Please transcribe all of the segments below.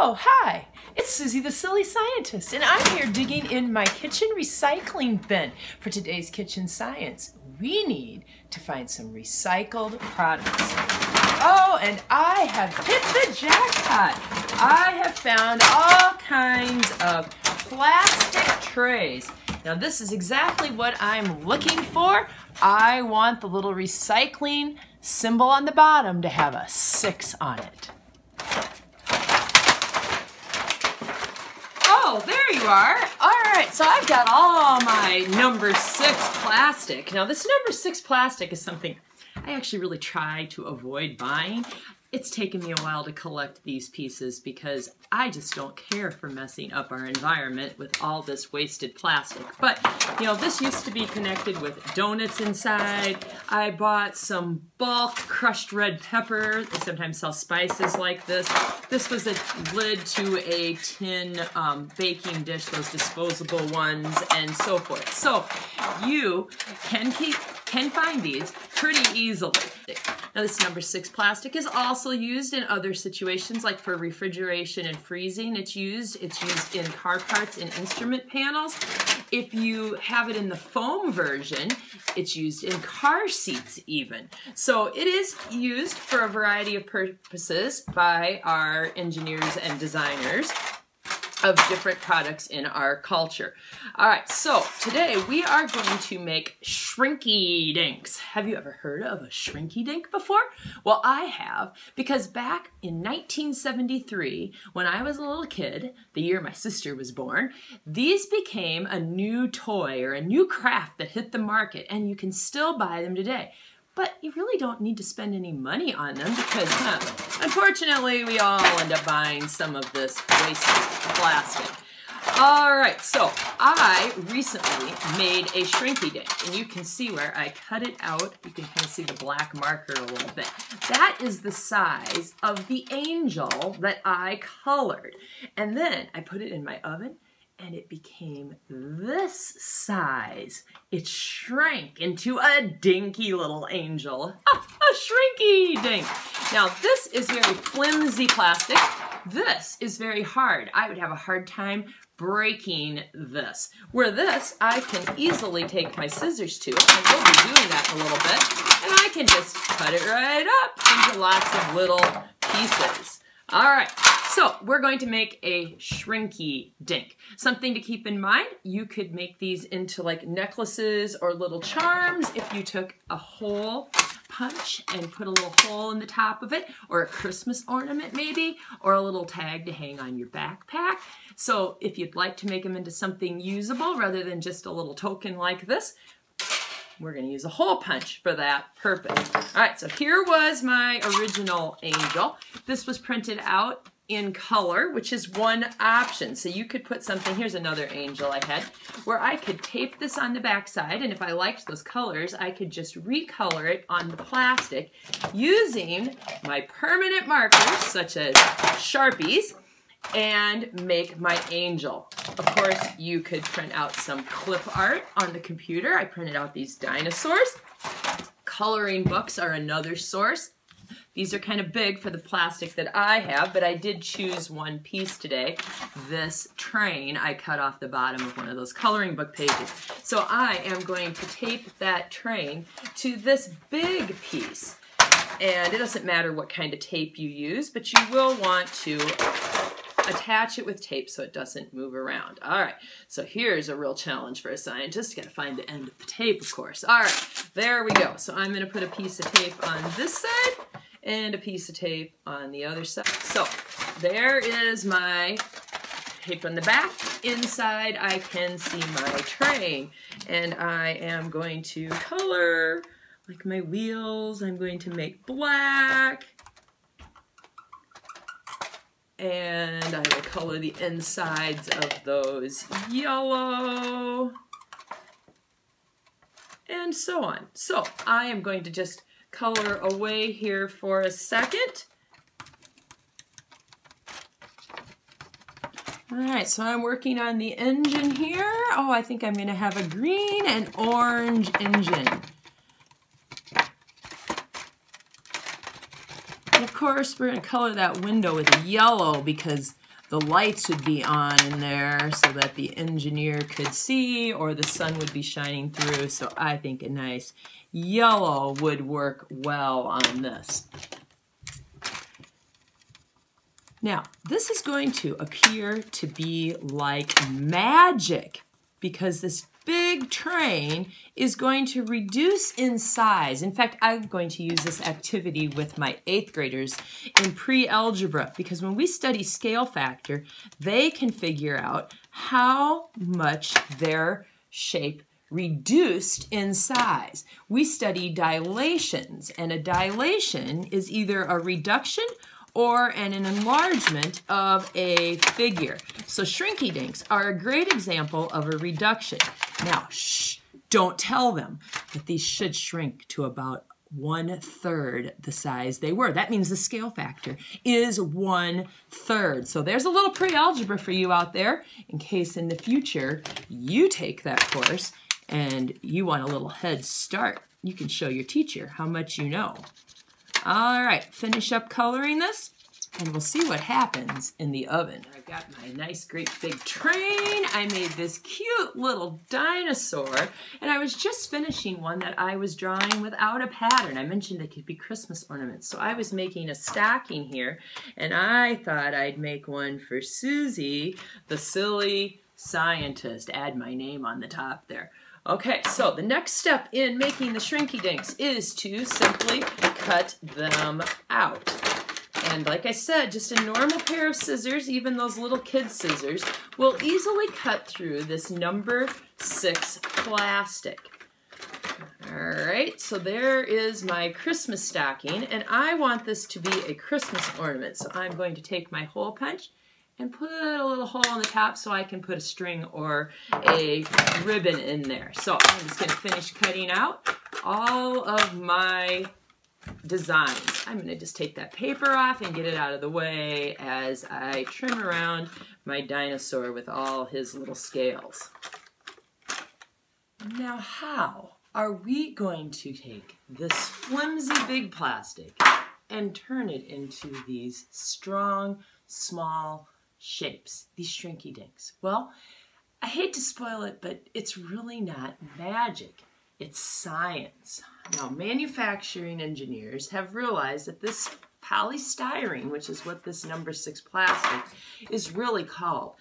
Oh, hi. It's Suzy the Silly Scientist, and I'm here digging in my kitchen recycling bin for today's kitchen science. We need to find some recycled products. Oh, and I have hit the jackpot. I have found all kinds of plastic trays. Now, this is exactly what I'm looking for. I want the little recycling symbol on the bottom to have a six on it. Oh, there you are. All right, so I've got all my number six plastic. Now, this number six plastic is something I actually really try to avoid buying. It's taken me a while to collect these pieces because I just don't care for messing up our environment with all this wasted plastic. But, you know, this used to be connected with donuts inside. I bought some bulk crushed red pepper. They sometimes sell spices like this. This was a lid to a tin um, baking dish, those disposable ones, and so forth. So you can keep can find these pretty easily. Now this number six plastic is also used in other situations like for refrigeration and freezing. It's used, it's used in car parts and instrument panels. If you have it in the foam version, it's used in car seats even. So it is used for a variety of purposes by our engineers and designers of different products in our culture. All right, so today we are going to make shrinky dinks. Have you ever heard of a shrinky dink before? Well, I have because back in 1973, when I was a little kid, the year my sister was born, these became a new toy or a new craft that hit the market and you can still buy them today but you really don't need to spend any money on them because huh, unfortunately we all end up buying some of this wasted plastic. All right, so I recently made a shrinky dink, and you can see where I cut it out. You can kind of see the black marker a little bit. That is the size of the angel that I colored. And then I put it in my oven, and it became this size. It shrank into a dinky little angel, a, shrinky dink. Now this is very flimsy plastic. This is very hard. I would have a hard time breaking this. Where this, I can easily take my scissors to, and we'll be doing that in a little bit, and I can just cut it right up into lots of little pieces. All right, so we're going to make a shrinky dink. Something to keep in mind, you could make these into like necklaces or little charms if you took a hole punch and put a little hole in the top of it, or a Christmas ornament maybe, or a little tag to hang on your backpack. So if you'd like to make them into something usable rather than just a little token like this, we're going to use a hole punch for that purpose. All right, so here was my original angel. This was printed out in color, which is one option. So you could put something, here's another angel I had, where I could tape this on the backside, and if I liked those colors, I could just recolor it on the plastic using my permanent markers, such as Sharpies, and make my angel. Of course, you could print out some clip art on the computer. I printed out these dinosaurs. Coloring books are another source. These are kind of big for the plastic that I have, but I did choose one piece today. This train I cut off the bottom of one of those coloring book pages. So I am going to tape that train to this big piece. And it doesn't matter what kind of tape you use, but you will want to attach it with tape so it doesn't move around. All right, so here's a real challenge for a scientist. Got to find the end of the tape, of course. All right, there we go. So I'm going to put a piece of tape on this side and a piece of tape on the other side. So there is my tape on the back. Inside I can see my train and I am going to color like my wheels. I'm going to make black and I will color the insides of those yellow and so on. So I am going to just color away here for a second. All right, so I'm working on the engine here. Oh, I think I'm gonna have a green and orange engine. And of course, we're gonna color that window with yellow because the lights would be on in there so that the engineer could see or the sun would be shining through. So I think a nice yellow would work well on this. Now, this is going to appear to be like magic because this big train is going to reduce in size. In fact, I'm going to use this activity with my eighth graders in pre-algebra because when we study scale factor, they can figure out how much their shape reduced in size. We study dilations, and a dilation is either a reduction or an, an enlargement of a figure. So shrinky dinks are a great example of a reduction. Now, shh, don't tell them that these should shrink to about one third the size they were. That means the scale factor is one third. So there's a little pre-algebra for you out there in case in the future you take that course and you want a little head start. You can show your teacher how much you know. All right, finish up coloring this and we'll see what happens in the oven. I've got my nice great big train. I made this cute little dinosaur and I was just finishing one that I was drawing without a pattern. I mentioned it could be Christmas ornaments. So I was making a stocking here and I thought I'd make one for Suzy, the silly scientist. Add my name on the top there. Okay, so the next step in making the shrinky dinks is to simply cut them out. And like I said, just a normal pair of scissors, even those little kid scissors, will easily cut through this number six plastic. All right, so there is my Christmas stocking, and I want this to be a Christmas ornament. So I'm going to take my hole punch and put a little hole on the top so I can put a string or a ribbon in there. So I'm just going to finish cutting out all of my designs. I'm going to just take that paper off and get it out of the way as I trim around my dinosaur with all his little scales. Now how are we going to take this flimsy big plastic and turn it into these strong, small, shapes, these shrinky dinks. Well, I hate to spoil it, but it's really not magic. It's science. Now, manufacturing engineers have realized that this polystyrene, which is what this number six plastic is really called,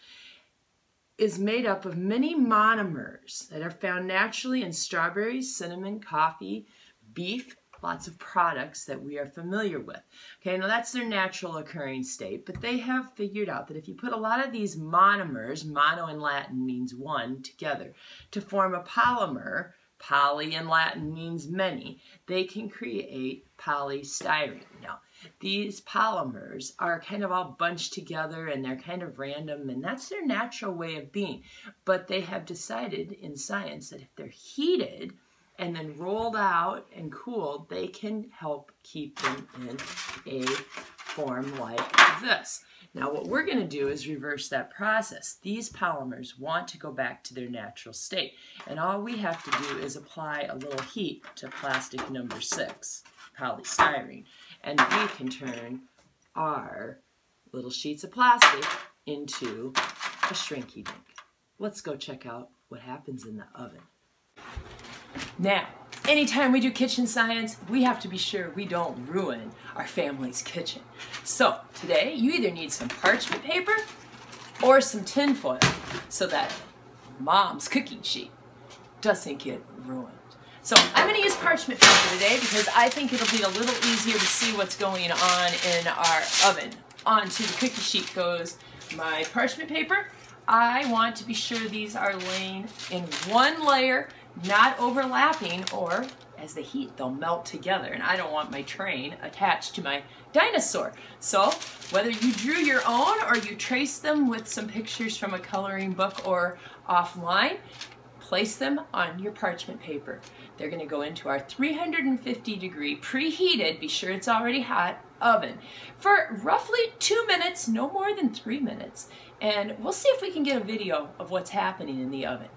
is made up of many monomers that are found naturally in strawberries, cinnamon, coffee, beef, lots of products that we are familiar with. Okay, now that's their natural occurring state, but they have figured out that if you put a lot of these monomers, mono in Latin means one, together, to form a polymer, poly in Latin means many, they can create polystyrene. Now, these polymers are kind of all bunched together and they're kind of random and that's their natural way of being. But they have decided in science that if they're heated, and then rolled out and cooled, they can help keep them in a form like this. Now what we're going to do is reverse that process. These polymers want to go back to their natural state and all we have to do is apply a little heat to plastic number six, polystyrene, and we can turn our little sheets of plastic into a shrinky dink. Let's go check out what happens in the oven. Now, anytime we do kitchen science, we have to be sure we don't ruin our family's kitchen. So today, you either need some parchment paper or some tin foil so that mom's cooking sheet doesn't get ruined. So I'm going to use parchment paper today because I think it'll be a little easier to see what's going on in our oven. Onto the cookie sheet goes my parchment paper. I want to be sure these are laying in one layer not overlapping or as they heat, they'll melt together. And I don't want my train attached to my dinosaur. So whether you drew your own or you trace them with some pictures from a coloring book or offline, place them on your parchment paper. They're gonna go into our 350 degree preheated, be sure it's already hot, oven for roughly two minutes, no more than three minutes. And we'll see if we can get a video of what's happening in the oven.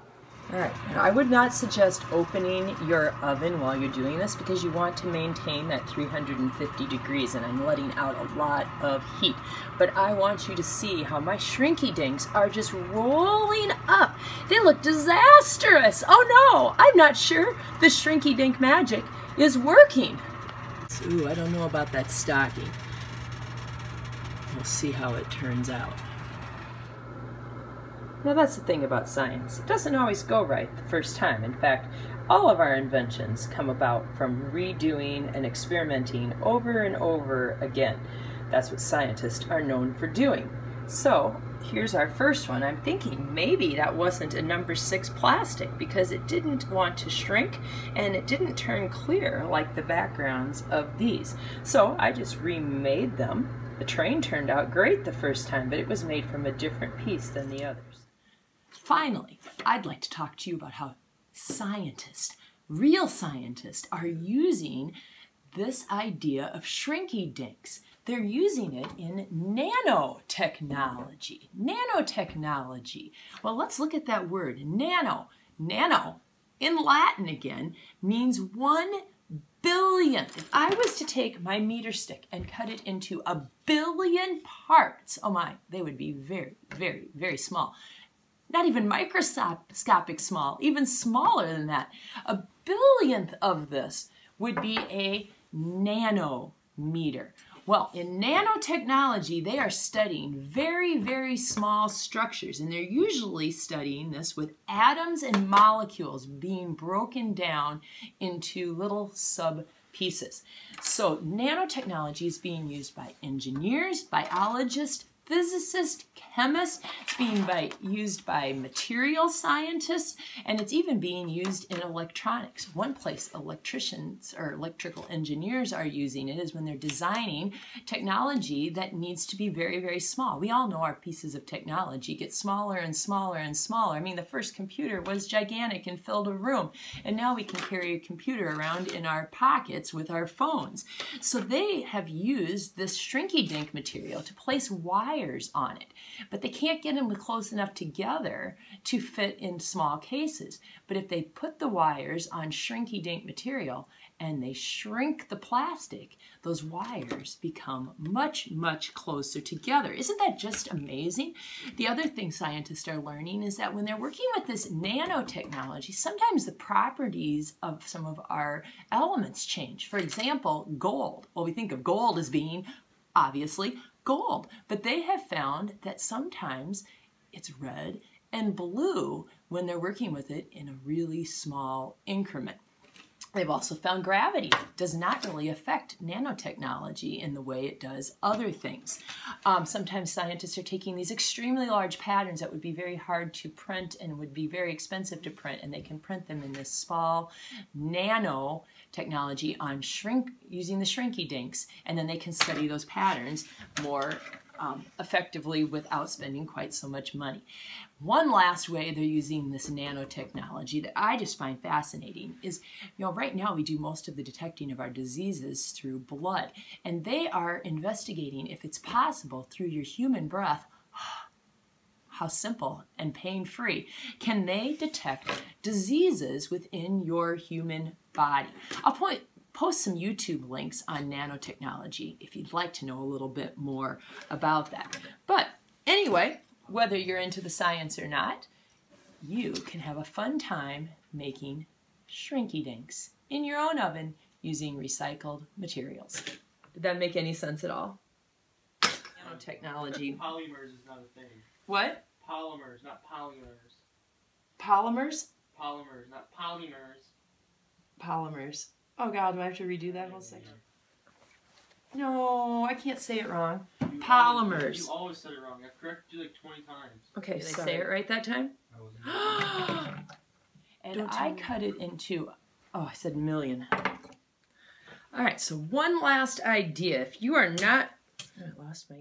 All right, now I would not suggest opening your oven while you're doing this because you want to maintain that 350 degrees and I'm letting out a lot of heat. But I want you to see how my shrinky dinks are just rolling up. They look disastrous. Oh no, I'm not sure the shrinky dink magic is working. Ooh, I don't know about that stocking. We'll see how it turns out. Now that's the thing about science. It doesn't always go right the first time. In fact, all of our inventions come about from redoing and experimenting over and over again. That's what scientists are known for doing. So here's our first one. I'm thinking maybe that wasn't a number six plastic because it didn't want to shrink and it didn't turn clear like the backgrounds of these. So I just remade them. The train turned out great the first time, but it was made from a different piece than the others. Finally, I'd like to talk to you about how scientists, real scientists, are using this idea of shrinky dinks. They're using it in nanotechnology. Nanotechnology. Well, let's look at that word, nano. Nano, in Latin again, means one billionth. If I was to take my meter stick and cut it into a billion parts, oh my, they would be very, very, very small not even microscopic small, even smaller than that. A billionth of this would be a nanometer. Well, in nanotechnology, they are studying very, very small structures, and they're usually studying this with atoms and molecules being broken down into little sub pieces. So nanotechnology is being used by engineers, biologists, physicists, chemists, it's being by, used by material scientists, and it's even being used in electronics. One place electricians or electrical engineers are using it is when they're designing technology that needs to be very, very small. We all know our pieces of technology get smaller and smaller and smaller. I mean, the first computer was gigantic and filled a room, and now we can carry a computer around in our pockets with our phones. So they have used this shrinky dink material to place wires on it. But they can't get them close enough together to fit in small cases. But if they put the wires on shrinky dink material and they shrink the plastic, those wires become much, much closer together. Isn't that just amazing? The other thing scientists are learning is that when they're working with this nanotechnology, sometimes the properties of some of our elements change. For example, gold. Well, we think of gold as being obviously gold. But they have found that sometimes it's red and blue when they're working with it in a really small increment. They've also found gravity does not really affect nanotechnology in the way it does other things. Um, sometimes scientists are taking these extremely large patterns that would be very hard to print and would be very expensive to print, and they can print them in this small nano technology on shrink using the shrinky dinks, and then they can study those patterns more um, effectively without spending quite so much money. One last way they're using this nanotechnology that I just find fascinating is, you know, right now we do most of the detecting of our diseases through blood, and they are investigating if it's possible through your human breath how simple and pain-free can they detect diseases within your human body. I'll point post some YouTube links on nanotechnology if you'd like to know a little bit more about that. But anyway, whether you're into the science or not, you can have a fun time making shrinky dinks in your own oven using recycled materials. Did that make any sense at all? Nanotechnology. Polymers is not a thing. What? Polymers, not polymers. Polymers? Polymers, not polymers. Polymers. Oh God, do I have to redo that whole section? No, I can't say it wrong. You Polymers. Always, you always said it wrong. I've corrected you like 20 times. Okay, did I say it right that time? and Don't I cut it into, oh, I said million. All right, so one last idea. If you are not, I lost my.